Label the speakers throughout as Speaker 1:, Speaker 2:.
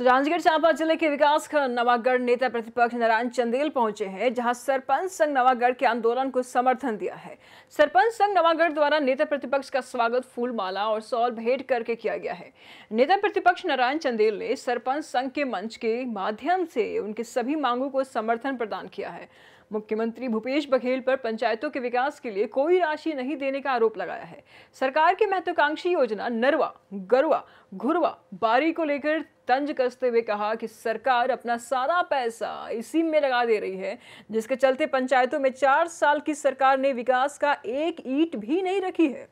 Speaker 1: तो जांजगीर चांपा ज़िले के विकास खंड नवागढ़ नेता प्रतिपक्ष नारायण चंदेल पहुँचे हैं, जहाँ सरपंच संघ नवागढ़ के आंदोलन को समर्थन दिया है। सरपंच संघ नवागढ़ द्वारा नेता प्रतिपक्ष का स्वागत फूल माला और सौल भेंट करके किया गया है। नेता प्रतिपक्ष नारायण चंदेल ने सरपंच संघ के मंच के माध्यम से उनके सभी मांगों को समर्थन प्रदान किया है। मुख्यमंत्री भूपेश बघेल पर पंचायतों के विकास के लिए कोई राशि नहीं देने का आरोप लगाया है। सरकार की महत्वाकांक्षी योजना नरवा, गरवा, घुरवा, बारी को लेकर तंज कसते हुए कहा कि सरकार अपना सारा पैसा इसी में लगा दे रही है, जिसके चलते पंचायतों में चार साल की सरकार ने विकास का एक ईंट भी नहीं रखी है।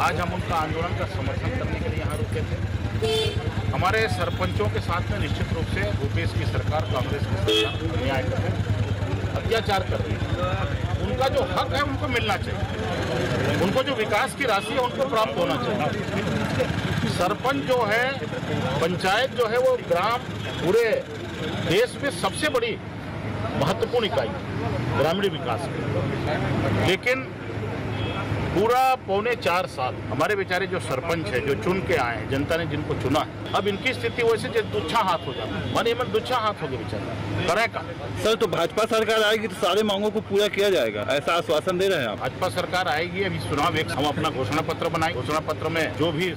Speaker 2: आज हम उनका आंदोलन का समर्थन करने के लिए यहाँ रुके थे। हमारे सरपंचों के साथ में निश्चित रूप से भूपेश की सरकार, कांग्रेस की सरकार न्याय कर रही अत्याचार कर रही है। उनका जो हक है, उनको मिलना चाहिए। उनको जो विकास की राशि है, उनको प्राप्त होना चाहिए। सरपंच जो है, पंचायत जो है, वो ग्राम, पूरे देश में सबसे बड़ी महत्वपूर्ण इकाई, ग्रामीण विकास की। लेकिन पूरा पौने चार साल हमारे बेचारे जो सरपंच है जो चुन के आए हैं जनता ने जिनको चुना है अब इनकी स्थिति वैसे जो दुच्छा हाथ हो जाता है। मन मन दुच्छा हाथ हो गया बेचारा। करे का
Speaker 3: सर तो भाजपा सरकार आएगी तो सारे मांगों को पूरा किया जाएगा। ऐसा आश्वासन दे रहे हैं आप?
Speaker 2: भाजपा सरकार आएगी अभी चुनाव एक हम अपना घोषणा पत्र बनाए। घोषणा पत्र में जो भी